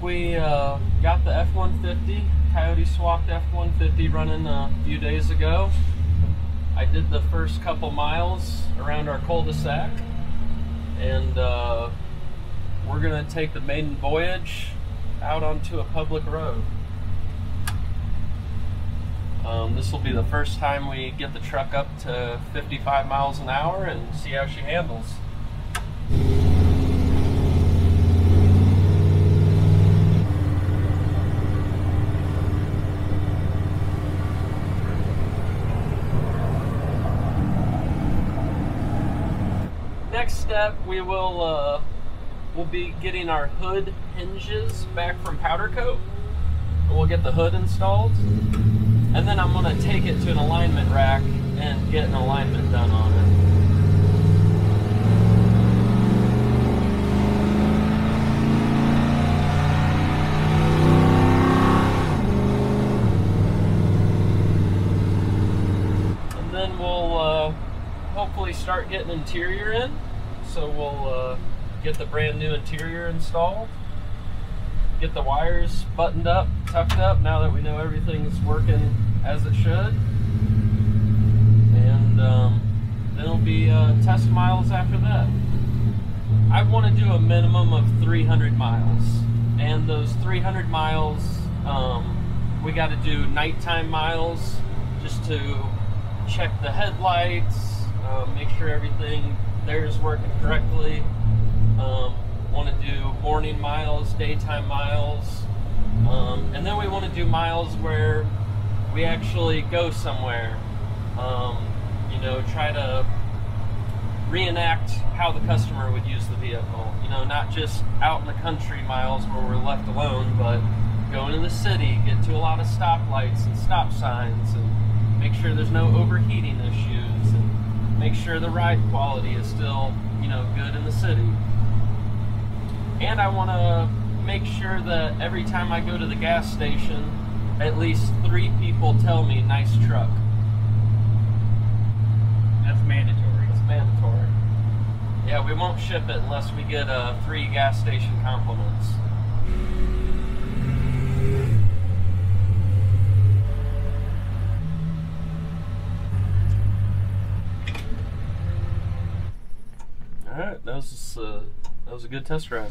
We uh, got the F-150, Coyote swapped F-150 running a few days ago. I did the first couple miles around our cul-de-sac and uh, we're gonna take the maiden voyage out onto a public road. Um, this will be the first time we get the truck up to 55 miles an hour and see how she handles. Next step, we will uh, we'll be getting our hood hinges back from powder coat. We'll get the hood installed, and then I'm gonna take it to an alignment rack and get an alignment done on it. And then we'll uh, hopefully start getting interior in. So we'll uh, get the brand new interior installed, get the wires buttoned up, tucked up now that we know everything's working as it should. And um, then it'll be uh, test miles after that. I want to do a minimum of 300 miles. And those 300 miles, um, we got to do nighttime miles just to check the headlights, uh, make sure everything there is working correctly. Um, want to do morning miles, daytime miles, um, and then we want to do miles where we actually go somewhere. Um, you know, try to reenact how the customer would use the vehicle. You know, not just out in the country miles where we're left alone, but go into the city, get to a lot of stoplights and stop signs, and make sure there's no overheating issues, and make sure the ride quality is still, you know, good in the city. And I want to make sure that every time I go to the gas station, at least three people tell me, nice truck. That's mandatory. That's mandatory. Yeah, we won't ship it unless we get uh, three gas station compliments. All right, that was uh, that was a good test drive.